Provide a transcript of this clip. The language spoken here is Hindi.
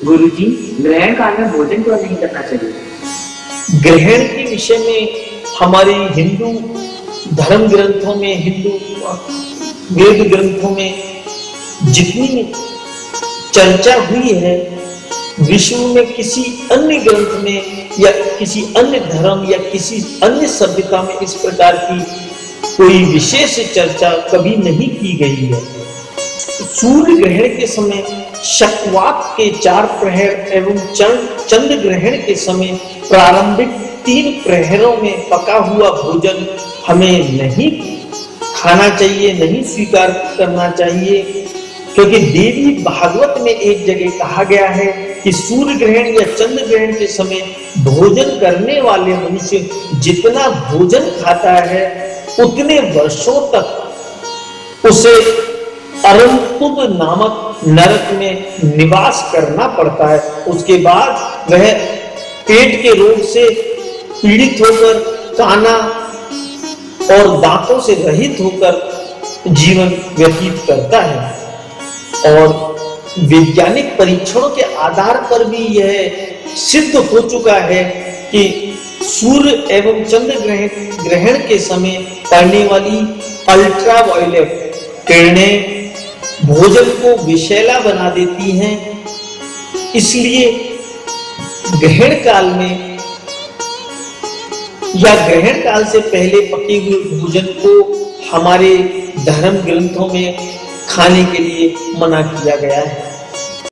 गुरु जी ग्रहण काल में भोजन क्यों नहीं करना चाहिए? ग्रहण के विषय में हमारे हिंदू धर्म ग्रंथों में, हिंदू वेद ग्रंथों में जितनी चर्चा हुई है विश्व में किसी अन्य ग्रंथ में या किसी अन्य धर्म या किसी अन्य सभ्यता में इस प्रकार की कोई विशेष चर्चा कभी नहीं की गई है। सूर्य ग्रहण के समय शकवात के चार प्रहर एवं चंद्र ग्रहण के समय प्रारंभिक तीन प्रहरों में पका हुआ भोजन हमें नहीं खाना चाहिए, नहीं स्वीकार करना चाहिए। क्योंकि देवी भागवत में एक जगह कहा गया है कि सूर्य ग्रहण या चंद्र ग्रहण के समय भोजन करने वाले मनुष्य जितना भोजन खाता है, उतने वर्षों तक उसे अरंतुब नामक नरक में निवास करना पड़ता है। उसके बाद वह पेट के रोग से पीड़ित होकर, काना और दांतों से रहित होकर जीवन व्यतीत करता है। और वैज्ञानिक परीक्षणों के आधार पर भी यह सिद्ध हो चुका है कि सूर्य एवं चंद्र ग्रहण ग्रहण के समय पड़ने वाली अल्ट्रा वायलेट किरणें भोजन को विषैला बना देती हैं। इसलिए ग्रहण काल में या ग्रहण काल से पहले पके हुए भोजन को हमारे धर्म ग्रंथों में खाने के लिए मना किया गया है।